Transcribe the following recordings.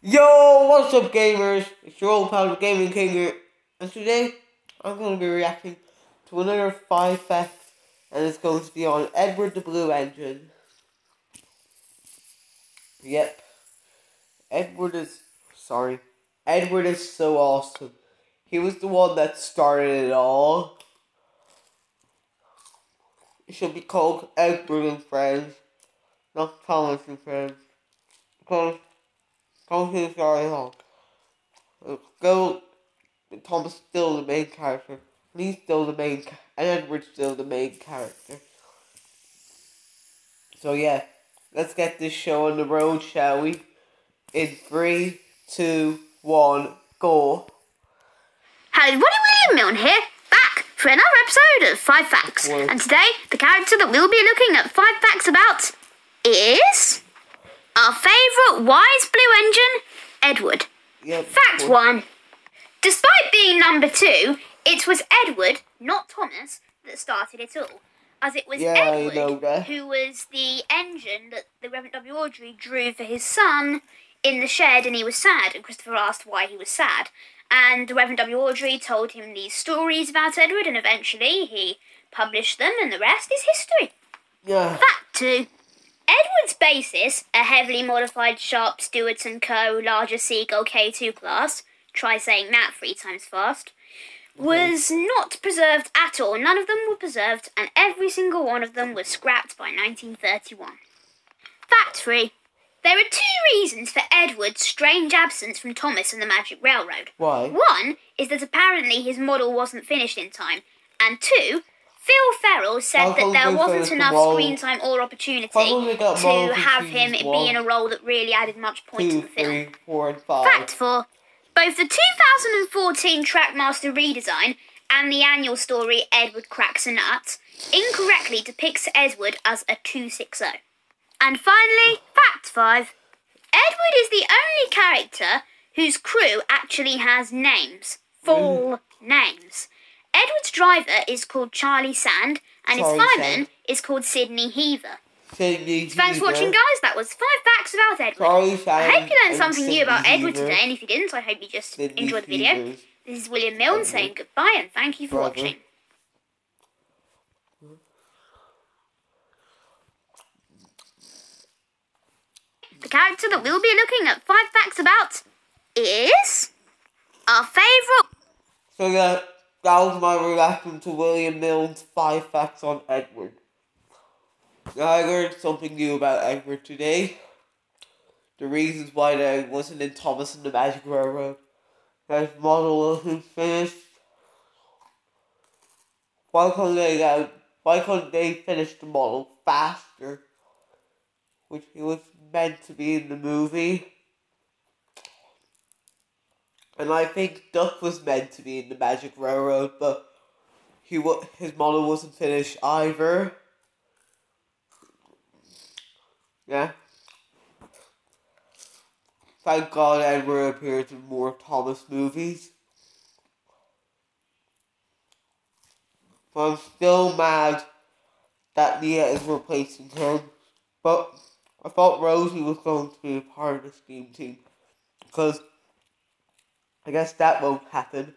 Yo, what's up gamers? It's your old pal the Gaming King here, and today I'm going to be reacting to another 5 facts, and it's going to be on Edward the Blue Engine. Yep. Edward is, sorry, Edward is so awesome. He was the one that started it all. It should be called Edward and Friends, not Thomas and Friends. Because Is very long. Go, Thomas still the main character. He's still the main, and Edward's still the main character. So yeah, let's get this show on the road, shall we? In three, two, one, go. Hi, Woody William Milne here, back for another episode of Five Facts. And today, the character that we'll be looking at five facts about is our favourite wise blue engine, Edward. Yep. Fact one. Despite being number two, it was Edward, not Thomas, that started it all. As it was Yeah, Edward who was the engine that the Reverend W. Awdry drew for his son in the shed and he was sad. And Christopher asked why he was sad. And the Reverend W. Awdry told him these stories about Edward and eventually he published them and the rest is history. Yeah. Fact two. Edward's basis, a heavily modified Sharp Stewart & Co. larger Seagull K2 class, try saying that three times fast, mhm. was not preserved at all. None of them were preserved, and every single one of them was scrapped by 1931. Fact three. There are two reasons for Edward's strange absence from Thomas and the Magic Railroad. Why? One is that apparently his model wasn't finished in time, and two, Phil Ferrell said that there wasn't enough screen time or opportunity How come they got model to have him season be in a role that really added much point to the film. three, four. Fact four. Both the 2014 Trackmaster redesign and the annual story Edward Cracks a Nut incorrectly depicts Edward as a 260. And finally, fact five. Edward is the only character whose crew actually has names. Full names. Edward's driver is called Charlie Sand and Charlie his fireman Sand. is called Sydney Heaver. Sydney Thanks for watching, guys. That was five facts about Edward. Charlie I hope you learned something new about Sydney Edward Heaver. today, and if you didn't, I hope you just Sydney enjoyed the video. Heavers. This is William Milne saying goodbye and thank you for Brother. watching. The character that we'll be looking at five facts about is our favourite. So yeah, that was my reaction to William Milne's five facts on Edward. I learned something new about Edward today. The reasons why there wasn't in Thomas and the Magic Railroad. His model wasn't finished. Why couldn't they why couldn't they finish the model faster? Which he was meant to be in the movie. And I think Duck was meant to be in the Magic Railroad, but he wa- his model wasn't finished either. Yeah. Thank God Edward appears in more Thomas movies. But I'm still mad that Nia is replacing him. But I thought Rosie was going to be a part of the Steam team. Because I guess that won't happen.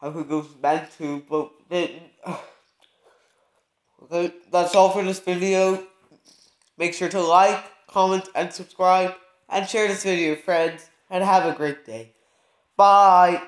I think it was meant to, but didn't. Okay, that's all for this video. Make sure to like, comment, and subscribe, and share this video friends, and have a great day. Bye!